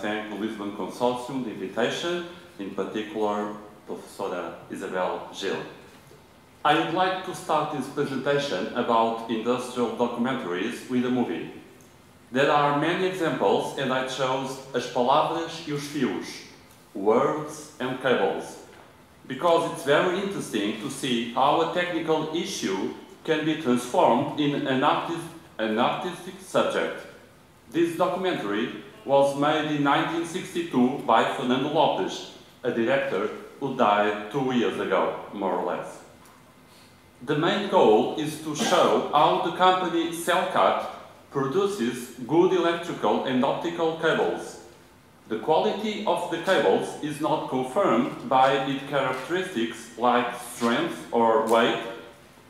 thank the Lisbon Consortium, the invitation, in particular, Professora Isabel Gil. I would like to start this presentation about industrial documentaries with a movie. There are many examples, and I chose As Palavras e os Fios, Words and Cables, because it's very interesting to see how a technical issue can be transformed in an, an artistic subject. This documentary was made in 1962 by Fernando Lopes, a director who died two years ago, more or less. The main goal is to show how the company Cel-Cat produces good electrical and optical cables. The quality of the cables is not confirmed by its characteristics like strength or weight,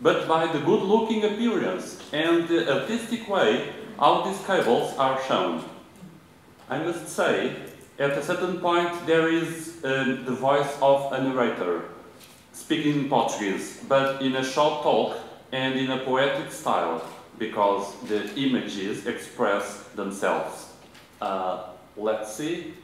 but by the good-looking appearance and the artistic way how these cables are shown. I must say, at a certain point there is uh, the voice of a narrator speaking in Portuguese, but in a short talk and in a poetic style, because the images express themselves. Uh, let's see.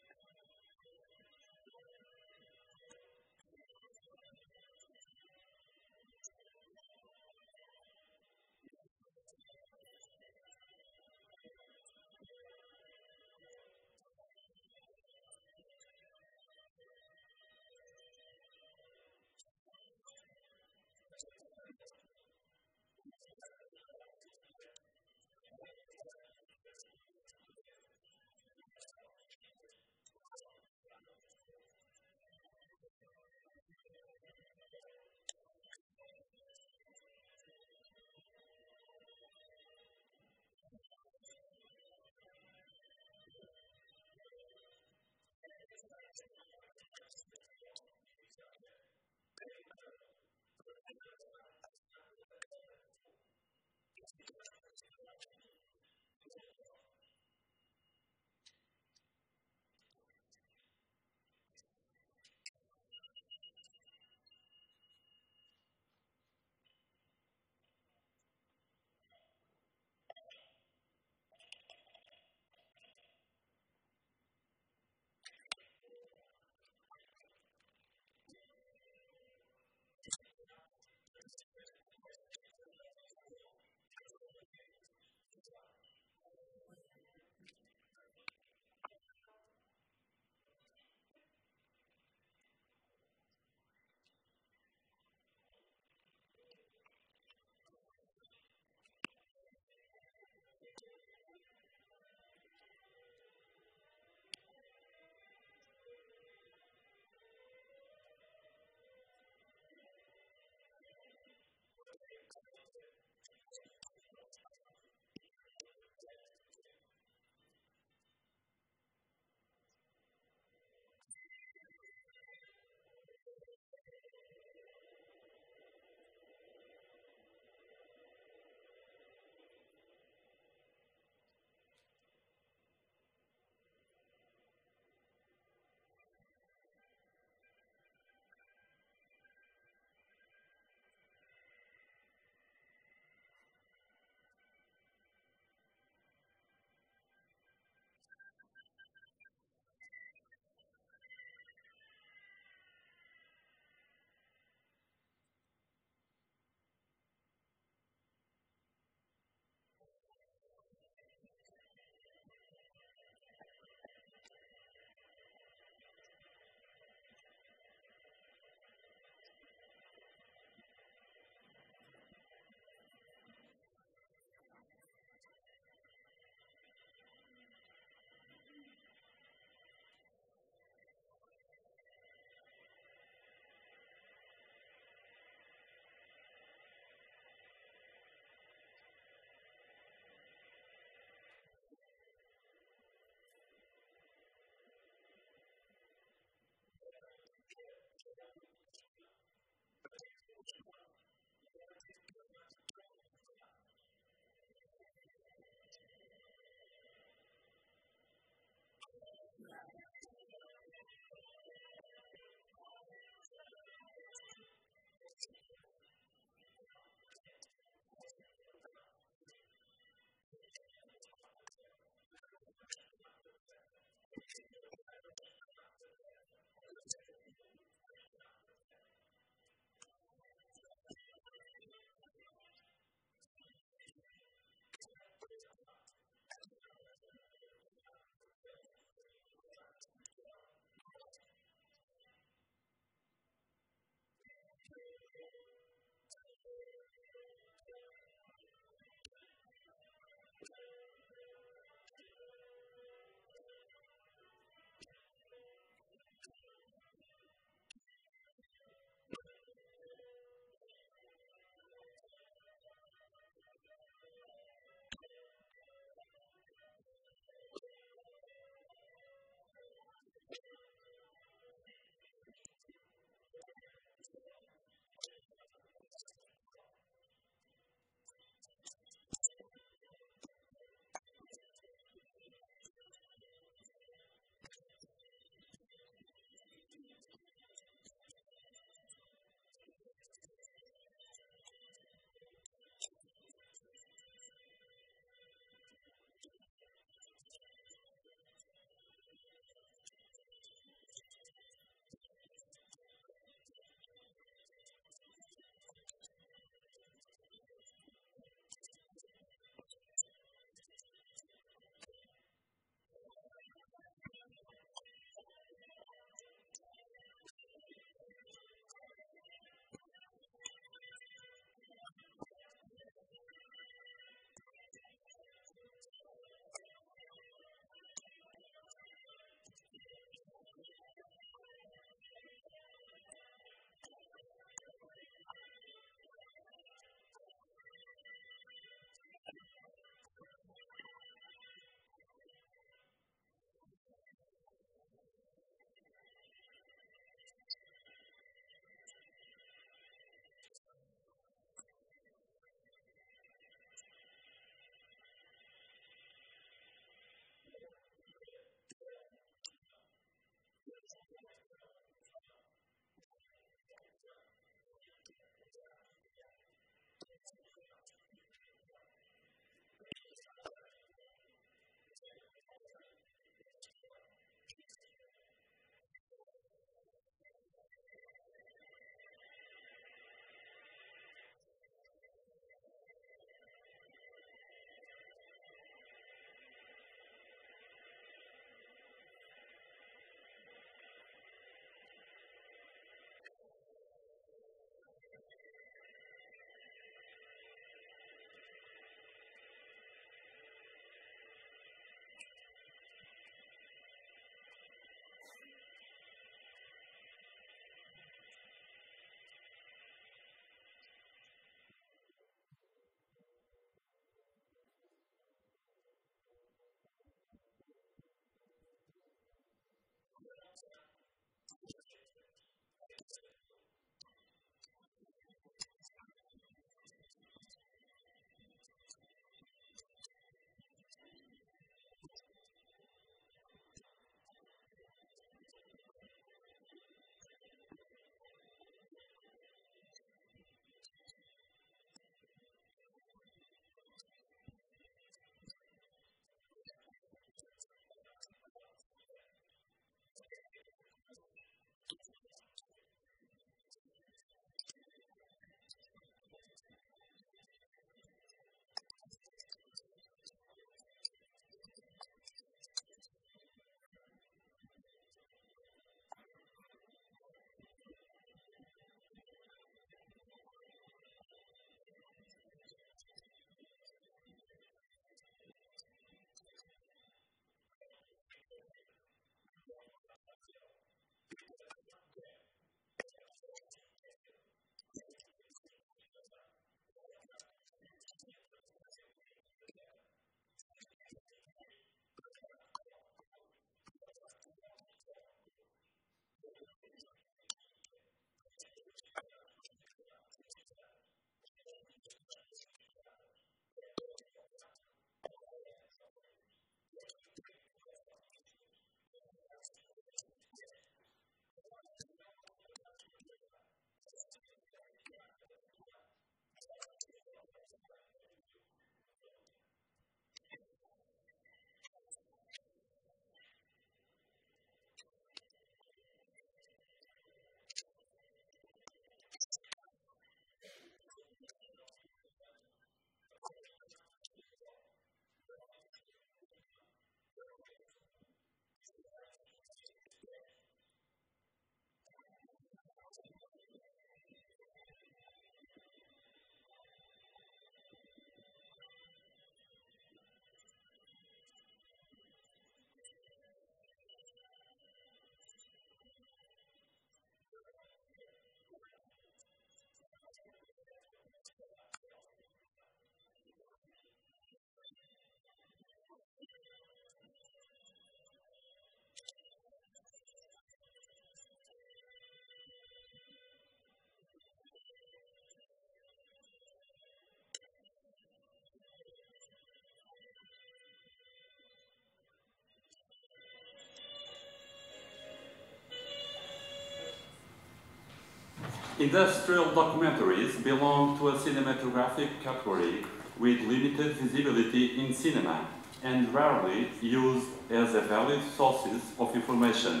Industrial documentaries belong to a cinematographic category with limited visibility in cinema and rarely used as a valid sources of information.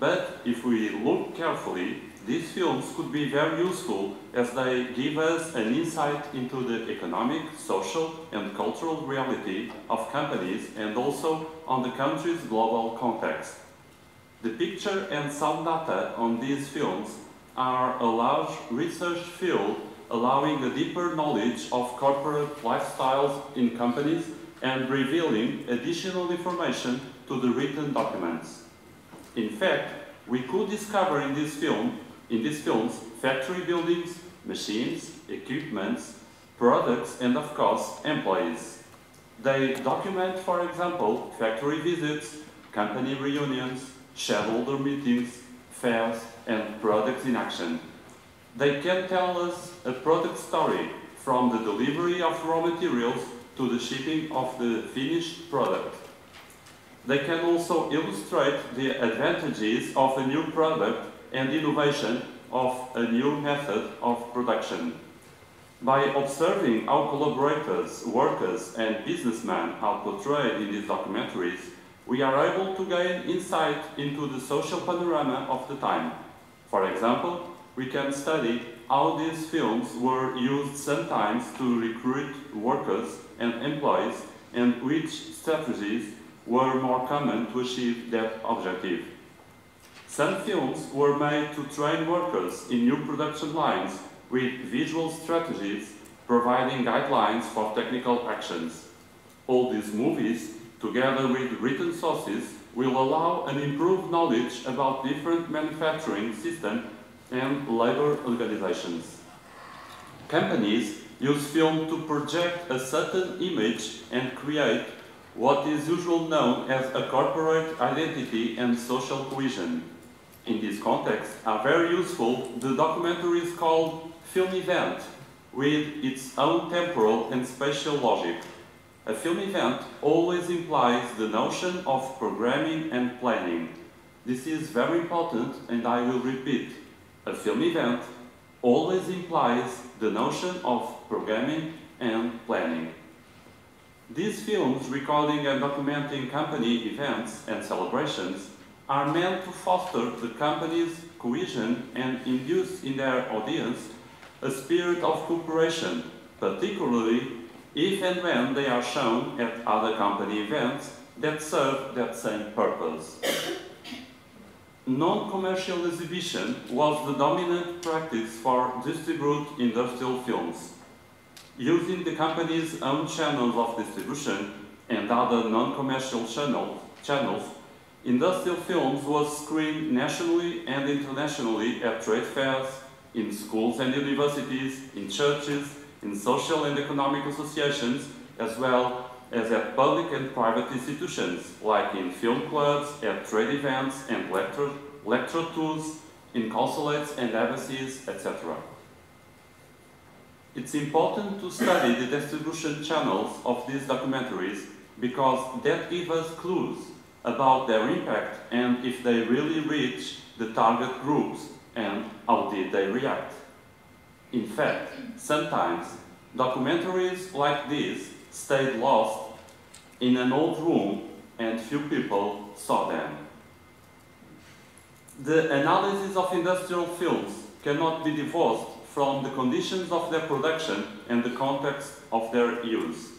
But if we look carefully, these films could be very useful as they give us an insight into the economic, social and cultural reality of companies and also on the country's global context. The picture and sound data on these films are a large research field allowing a deeper knowledge of corporate lifestyles in companies and revealing additional information to the written documents. In fact, we could discover in this film, in these films, factory buildings, machines, equipments, products, and of course, employees. They document, for example, factory visits, company reunions, shareholder meetings, fairs, and products in action. They can tell us a product story from the delivery of raw materials to the shipping of the finished product. They can also illustrate the advantages of a new product and innovation of a new method of production. By observing how collaborators, workers, and businessmen are portrayed in these documentaries, we are able to gain insight into the social panorama of the time. For example, we can study how these films were used sometimes to recruit workers and employees and which strategies were more common to achieve that objective. Some films were made to train workers in new production lines with visual strategies providing guidelines for technical actions. All these movies, together with written sources, will allow an improved knowledge about different manufacturing systems and labor organizations. Companies use film to project a certain image and create what is usually known as a corporate identity and social cohesion. In this context are very useful the documentaries called Film Event, with its own temporal and spatial logic. A film event always implies the notion of programming and planning. This is very important and I will repeat. A film event always implies the notion of programming and planning. These films recording and documenting company events and celebrations are meant to foster the company's cohesion and induce in their audience a spirit of cooperation, particularly if and when they are shown at other company events that serve that same purpose. Non-commercial exhibition was the dominant practice for distribute industrial films. Using the company's own channels of distribution and other non-commercial channel, channels, industrial films was screened nationally and internationally at trade fairs, in schools and universities, in churches, in social and economic associations, as well as at public and private institutions, like in film clubs, at trade events and lecture, lecture tours, in consulates and embassies, etc. It's important to study the distribution channels of these documentaries because that gives us clues about their impact and if they really reach the target groups and how did they react. In fact, sometimes documentaries like this stayed lost in an old room and few people saw them. The analysis of industrial films cannot be divorced from the conditions of their production and the context of their use.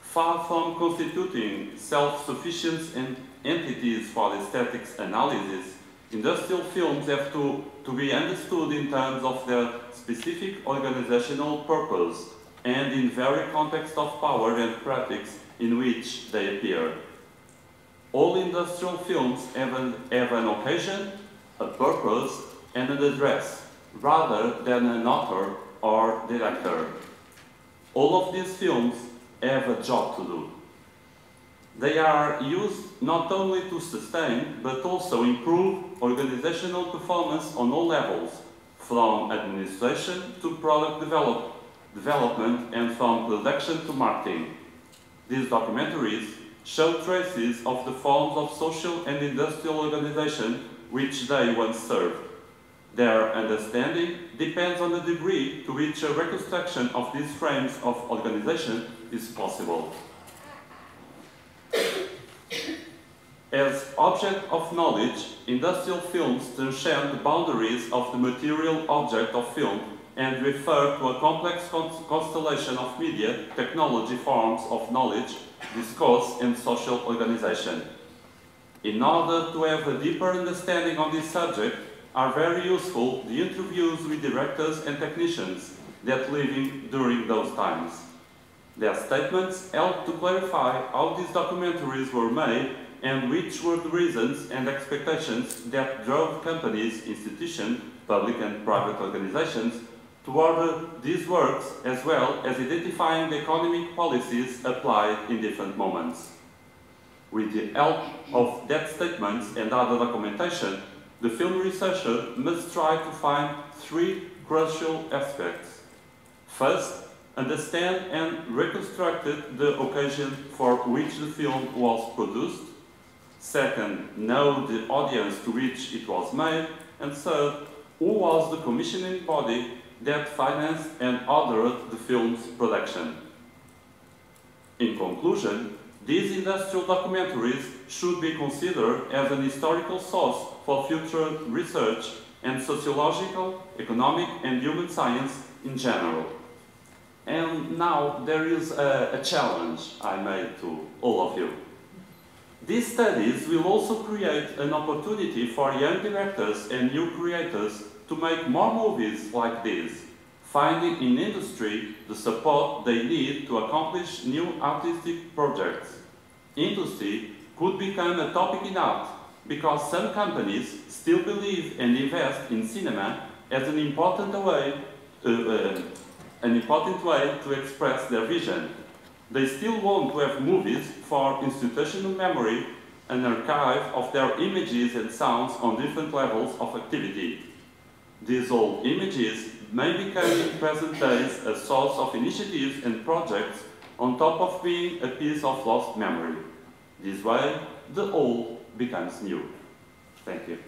Far from constituting self-sufficient entities for aesthetics analysis, industrial films have to, to be understood in terms of their specific organizational purpose and in very context of power and practice in which they appear. All industrial films have an, have an occasion, a purpose, and an address rather than an author or director. All of these films have a job to do. They are used not only to sustain, but also improve organizational performance on all levels, from administration to product develop, development and from production to marketing. These documentaries show traces of the forms of social and industrial organization which they once served. Their understanding depends on the degree to which a reconstruction of these frames of organization is possible. As object of knowledge, industrial films transcend the boundaries of the material object of film and refer to a complex constellation of media, technology forms of knowledge, discourse and social organization. In order to have a deeper understanding on this subject, are very useful the interviews with directors and technicians that living during those times. Their statements help to clarify how these documentaries were made and which were the reasons and expectations that drove companies, institutions, public and private organizations to order these works as well as identifying the economic policies applied in different moments. With the help of that statements and other documentation, the film researcher must try to find three crucial aspects. First, understand and reconstruct the occasion for which the film was produced. Second, know the audience to which it was made. And third, who was the commissioning body that financed and ordered the film's production. In conclusion, these industrial documentaries should be considered as an historical source for future research and sociological, economic and human science in general. And now there is a, a, challenge I made to all of you. These studies will also create an opportunity for young directors and new creators to make more movies like this, finding in industry the support they need to accomplish new artistic projects. Industry could become a topic in art because some companies still believe and invest in cinema as an important way, uh, uh, an important way to express their vision. They still want to have movies for institutional memory, an archive of their images and sounds on different levels of activity. These old images may become in present days a source of initiatives and projects on top of being a piece of lost memory. This way, the old becomes new. Thank you.